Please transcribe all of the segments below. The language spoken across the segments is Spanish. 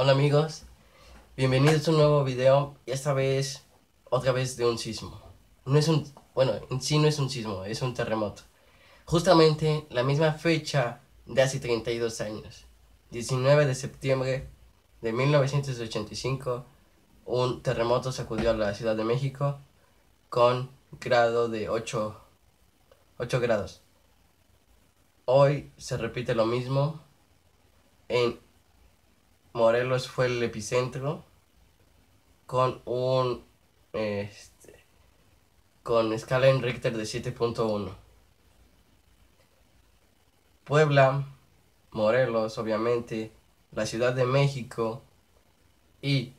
Hola amigos, bienvenidos a un nuevo video y esta vez otra vez de un sismo. No es un, bueno, en sí no es un sismo, es un terremoto. Justamente la misma fecha de hace 32 años, 19 de septiembre de 1985, un terremoto sacudió a la Ciudad de México con grado de 8, 8 grados. Hoy se repite lo mismo en Morelos fue el epicentro con un este, con escala en Richter de 7.1. Puebla, Morelos, obviamente, la Ciudad de México y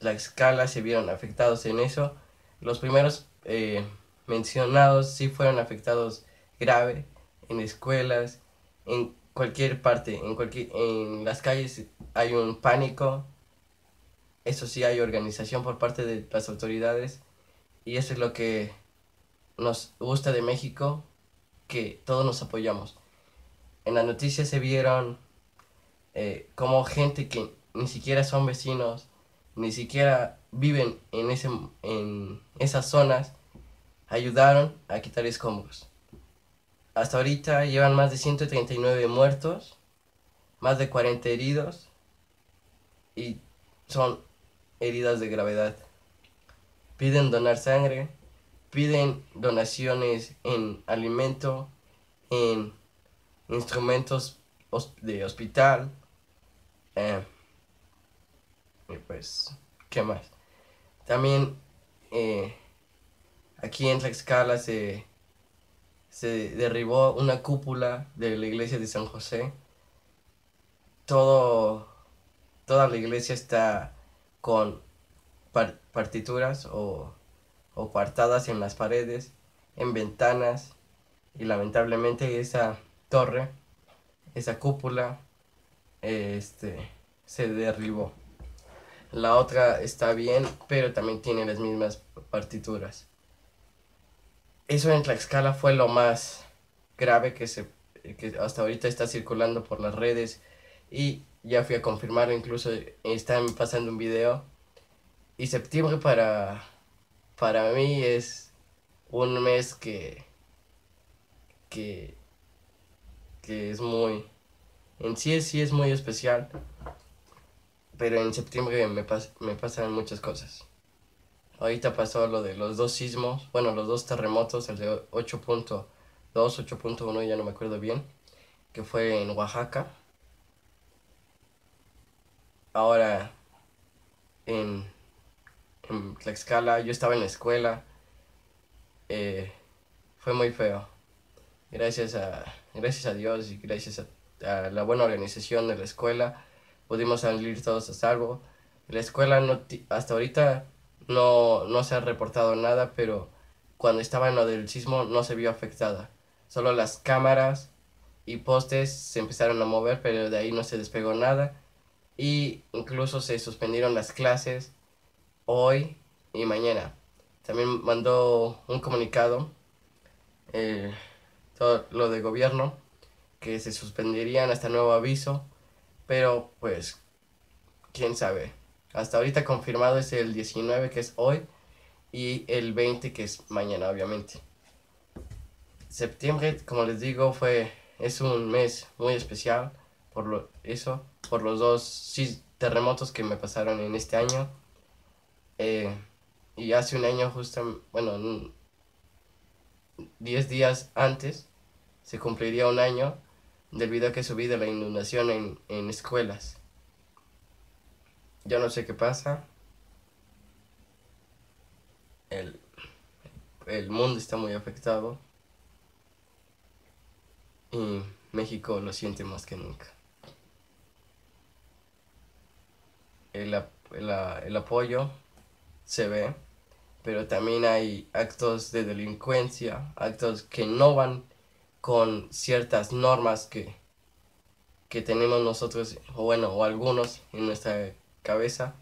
la escala se vieron afectados en eso. Los primeros eh, mencionados sí fueron afectados grave en escuelas, en cualquier parte, en, cualquier, en las calles hay un pánico, eso sí hay organización por parte de las autoridades y eso es lo que nos gusta de México, que todos nos apoyamos. En las noticias se vieron eh, como gente que ni siquiera son vecinos, ni siquiera viven en, ese, en esas zonas, ayudaron a quitar escombros. Hasta ahorita llevan más de 139 muertos, más de 40 heridos y son heridas de gravedad. Piden donar sangre, piden donaciones en alimento, en instrumentos de hospital. Eh, y pues, ¿qué más? También eh, aquí en Tlaxcala se se derribó una cúpula de la iglesia de San José. Todo, toda la iglesia está con partituras o, o cuartadas en las paredes, en ventanas, y lamentablemente esa torre, esa cúpula, este, se derribó. La otra está bien, pero también tiene las mismas partituras eso en Tlaxcala fue lo más grave que, se, que hasta ahorita está circulando por las redes y ya fui a confirmarlo, incluso están pasando un video. Y septiembre para, para mí es un mes que, que, que es muy, en sí, sí es muy especial, pero en septiembre me, me pasan muchas cosas. Ahorita pasó lo de los dos sismos, bueno, los dos terremotos, el de 8.2, 8.1, ya no me acuerdo bien, que fue en Oaxaca. Ahora, en, en Tlaxcala, yo estaba en la escuela, eh, fue muy feo. Gracias a, gracias a Dios y gracias a, a la buena organización de la escuela, pudimos salir todos a salvo. La escuela no hasta ahorita no, no se ha reportado nada, pero cuando estaba en lo del sismo no se vio afectada. Solo las cámaras y postes se empezaron a mover, pero de ahí no se despegó nada. Y incluso se suspendieron las clases hoy y mañana. También mandó un comunicado, eh, todo lo de gobierno, que se suspenderían hasta nuevo aviso, pero pues, quién sabe. Hasta ahorita confirmado es el 19 que es hoy y el 20 que es mañana obviamente. Septiembre, como les digo, fue es un mes muy especial por lo eso, por los dos terremotos que me pasaron en este año. Eh, y hace un año justo, bueno, 10 días antes se cumpliría un año del video que subí de la inundación en, en escuelas. Yo no sé qué pasa. El, el mundo está muy afectado. Y México lo siente más que nunca. El, el, apoyo se ve, pero también hay actos de delincuencia, actos que no van con ciertas normas que, que tenemos nosotros, o bueno, o algunos en nuestra cabeza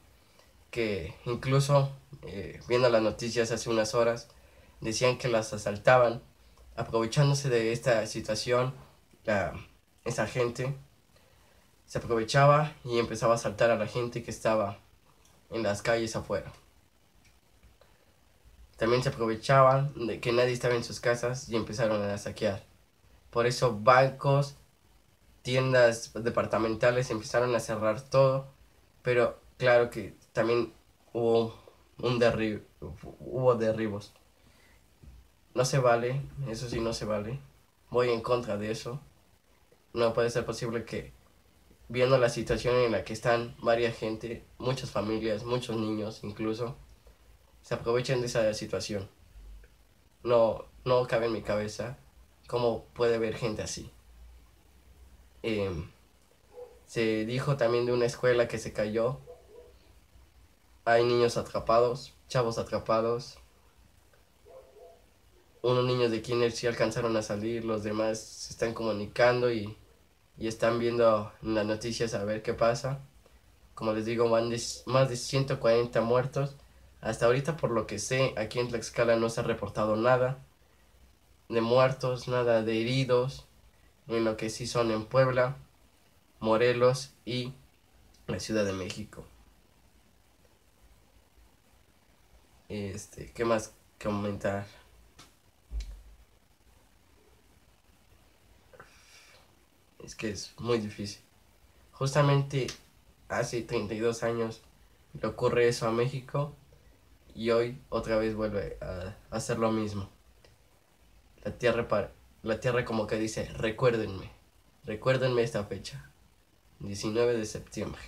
que incluso eh, viendo las noticias hace unas horas decían que las asaltaban aprovechándose de esta situación esa gente se aprovechaba y empezaba a saltar a la gente que estaba en las calles afuera. También se aprovechaban de que nadie estaba en sus casas y empezaron a saquear. Por eso bancos, tiendas departamentales empezaron a cerrar todo, pero claro que también hubo un derribo, hubo derribos. No se vale, eso sí no se vale. Voy en contra de eso. No puede ser posible que viendo la situación en la que están varias gente, muchas familias, muchos niños incluso, se aprovechen de esa situación. No, no cabe en mi cabeza cómo puede haber gente así. Em, se dijo también de una escuela que se cayó. Hay niños atrapados, chavos atrapados. Unos niños de kinder sí alcanzaron a salir, los demás se están comunicando y y están viendo las noticias a ver qué pasa. Como les digo, van más de 140 muertos. Hasta ahorita, por lo que sé, aquí en Tlaxcala no se ha reportado nada de muertos, nada de heridos, en lo que sí son en Puebla, Morelos y la Ciudad de México. Este, ¿qué más comentar? es que es muy difícil. Justamente hace 32 años le ocurre eso a México y hoy otra vez vuelve a hacer lo mismo. La tierra, la tierra como que dice, recuérdenme, recuérdenme esta fecha, 19 de septiembre.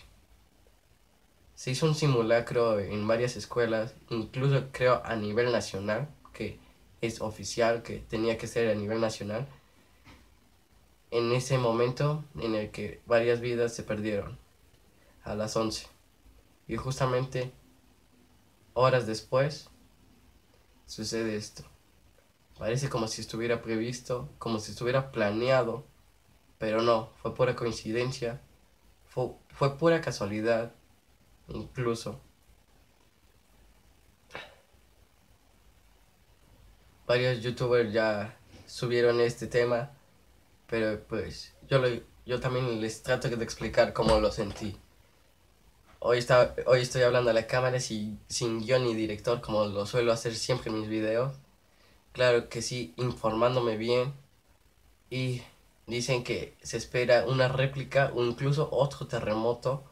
Se hizo un simulacro en varias escuelas, incluso creo a nivel nacional, que es oficial, que tenía que ser a nivel nacional, en ese momento en el que varias vidas se perdieron, a las 11. Y justamente horas después sucede esto. Parece como si estuviera previsto, como si estuviera planeado, pero no, fue pura coincidencia, fue, pura casualidad, incluso. Varios youtubers ya subieron este tema pero pues yo, yo también les trato de explicar cómo lo sentí. Hoy, está, hoy estoy hablando a la cámara sin, sin guion ni director como lo suelo hacer siempre en mis videos. Claro que sí, informándome bien. Y dicen que se espera una réplica o incluso otro terremoto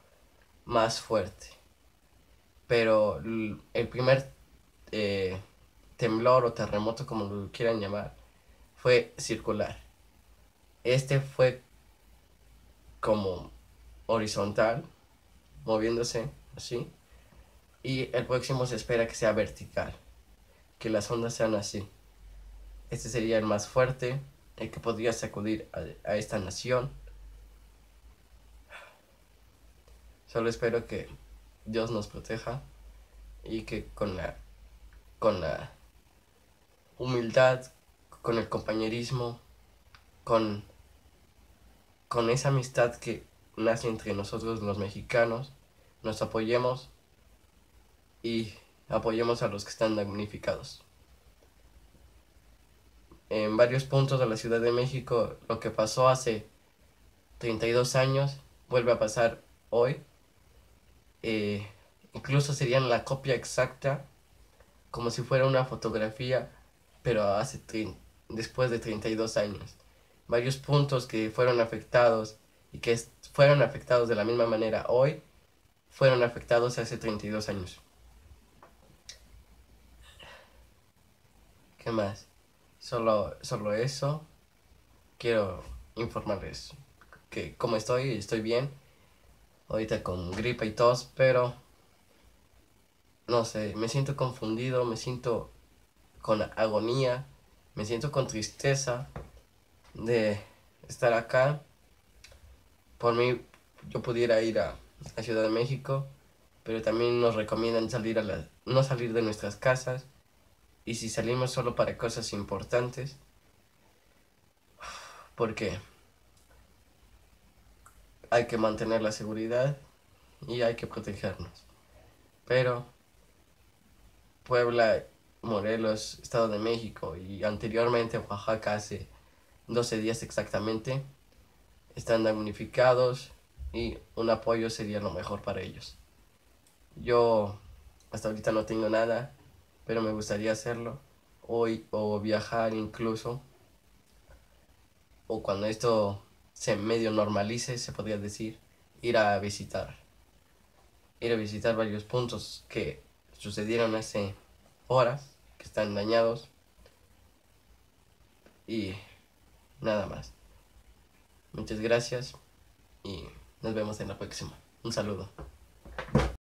más fuerte. Pero el primer eh, temblor o terremoto, como lo quieran llamar, fue circular. Este fue como horizontal, moviéndose así. Y el próximo se espera que sea vertical, que las ondas sean así. Este sería el más fuerte, el que podría sacudir a, esta nación. Solo espero que Dios nos proteja y que con la, con la humildad, con el compañerismo, con, con esa amistad que nace entre nosotros los mexicanos, nos apoyemos y apoyemos a los que están damnificados. En varios puntos de la Ciudad de México, lo que pasó hace 32 años vuelve a pasar hoy. Eh, incluso serían la copia exacta, como si fuera una fotografía, pero hace después de 32 años varios puntos que fueron afectados y que fueron afectados de la misma manera hoy, fueron afectados hace 32 años. ¿Qué más? Solo, solo eso. Quiero informarles que como estoy, estoy bien. Ahorita con gripa y tos, pero no sé, me siento confundido, me siento con agonía, me siento con tristeza de estar acá. Por mí, yo pudiera ir a, a Ciudad de México, pero también nos recomiendan salir a la, no salir de nuestras casas. Y si salimos solo para cosas importantes, porque hay que mantener la seguridad y hay que protegernos. Pero Puebla, Morelos, Estado de México y anteriormente Oaxaca hace 12 días exactamente. Están damnificados. y un apoyo sería lo mejor para ellos. Yo hasta ahorita no tengo nada, pero me gustaría hacerlo hoy o viajar incluso o cuando esto se medio normalice, se podría decir, ir a visitar. Ir a visitar varios puntos que sucedieron hace horas, que están dañados. Y nada más. Muchas gracias y nos vemos en la próxima. Un saludo.